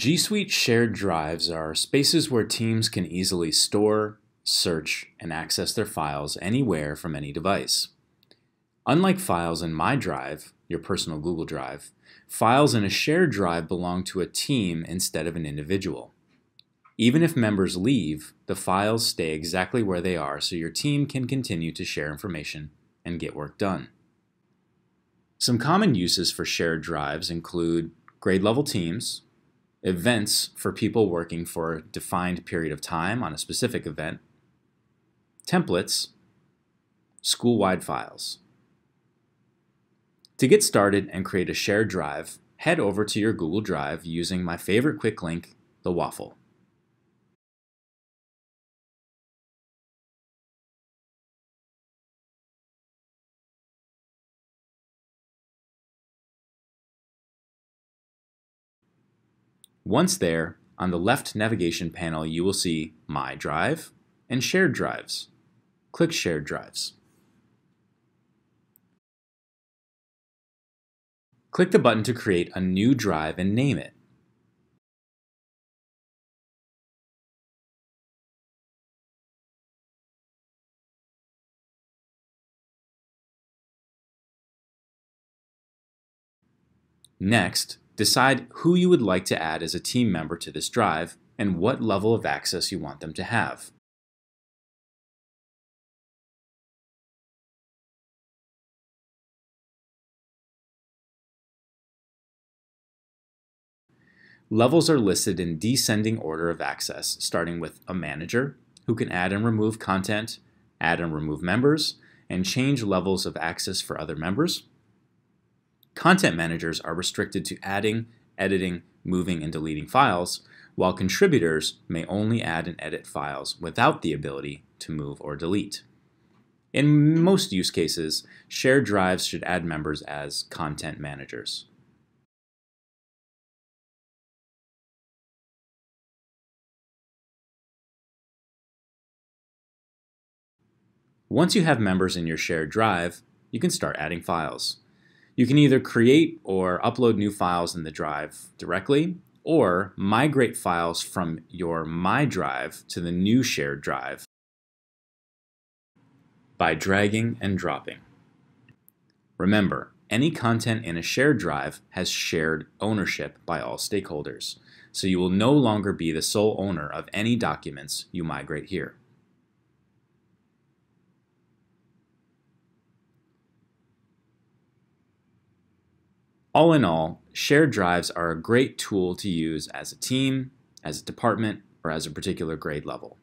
G Suite shared drives are spaces where teams can easily store, search, and access their files anywhere from any device. Unlike files in My Drive, your personal Google Drive, files in a shared drive belong to a team instead of an individual. Even if members leave, the files stay exactly where they are so your team can continue to share information and get work done. Some common uses for shared drives include grade level teams, events for people working for a defined period of time on a specific event, templates, school-wide files. To get started and create a shared drive, head over to your Google Drive using my favorite quick link, the waffle. Once there, on the left navigation panel you will see My Drive and Shared Drives. Click Shared Drives. Click the button to create a new drive and name it. Next, Decide who you would like to add as a team member to this drive and what level of access you want them to have. Levels are listed in descending order of access, starting with a manager, who can add and remove content, add and remove members, and change levels of access for other members. Content managers are restricted to adding, editing, moving, and deleting files, while contributors may only add and edit files without the ability to move or delete. In most use cases, shared drives should add members as content managers. Once you have members in your shared drive, you can start adding files. You can either create or upload new files in the drive directly, or migrate files from your My Drive to the new shared drive by dragging and dropping. Remember, any content in a shared drive has shared ownership by all stakeholders, so you will no longer be the sole owner of any documents you migrate here. All in all, shared drives are a great tool to use as a team, as a department, or as a particular grade level.